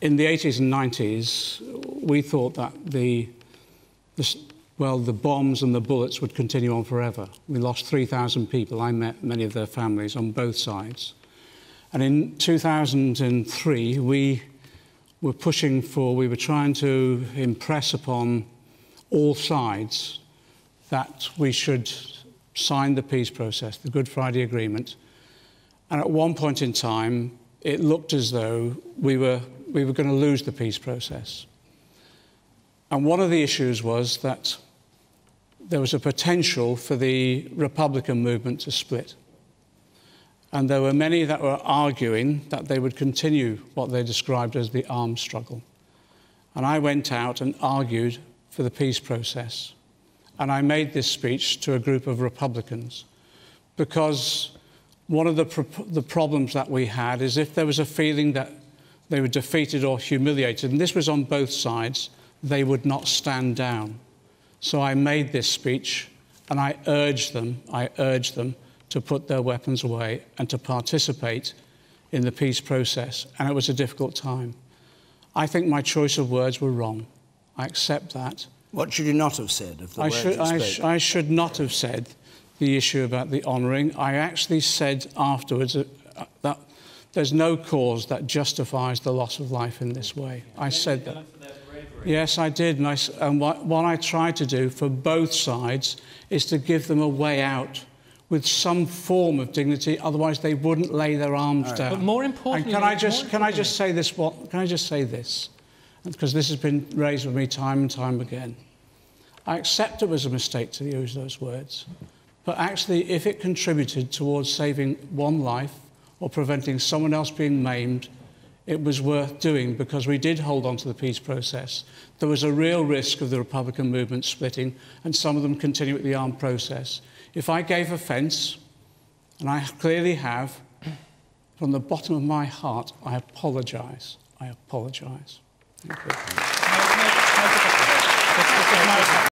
in the 80s and 90s, we thought that the, the, well, the bombs and the bullets would continue on forever. We lost 3,000 people. I met many of their families on both sides. And in 2003, we were pushing for, we were trying to impress upon all sides that we should sign the peace process, the Good Friday Agreement. And at one point in time, it looked as though we were, we were going to lose the peace process. And one of the issues was that there was a potential for the Republican movement to split. And there were many that were arguing that they would continue what they described as the armed struggle. And I went out and argued for the peace process. And I made this speech to a group of Republicans because one of the, pro the problems that we had is if there was a feeling that they were defeated or humiliated, and this was on both sides, they would not stand down. So I made this speech and I urged them, I urged them to put their weapons away and to participate in the peace process. And it was a difficult time. I think my choice of words were wrong. I accept that. What should you not have said? I should, I, sh I should not have said the issue about the honouring. I actually said afterwards that, uh, that there's no cause that justifies the loss of life in this way. I said that. Yes, I did. And, I, and what, what I tried to do for both sides is to give them a way out with some form of dignity, otherwise they wouldn't lay their arms right. down. But more importantly, and can I just can I just say this? What can I just say this? Because this has been raised with me time and time again. I accept it was a mistake to use those words, but actually, if it contributed towards saving one life or preventing someone else being maimed, it was worth doing because we did hold on to the peace process. There was a real risk of the Republican movement splitting and some of them continue with the armed process. If I gave offence, and I clearly have, from the bottom of my heart, I apologise. I apologise. Thank you.